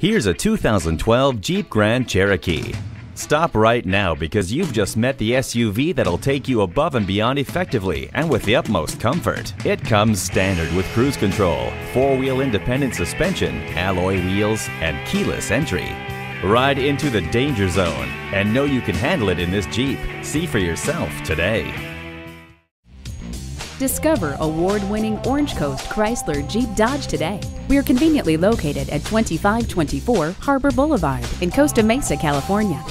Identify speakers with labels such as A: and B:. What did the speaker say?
A: Here's a 2012 Jeep Grand Cherokee. Stop right now because you've just met the SUV that'll take you above and beyond effectively and with the utmost comfort. It comes standard with cruise control, four-wheel independent suspension, alloy wheels, and keyless entry. Ride into the danger zone and know you can handle it in this Jeep. See for yourself today.
B: Discover award winning Orange Coast Chrysler Jeep Dodge today. We are conveniently located at 2524 Harbor Boulevard in Costa Mesa, California.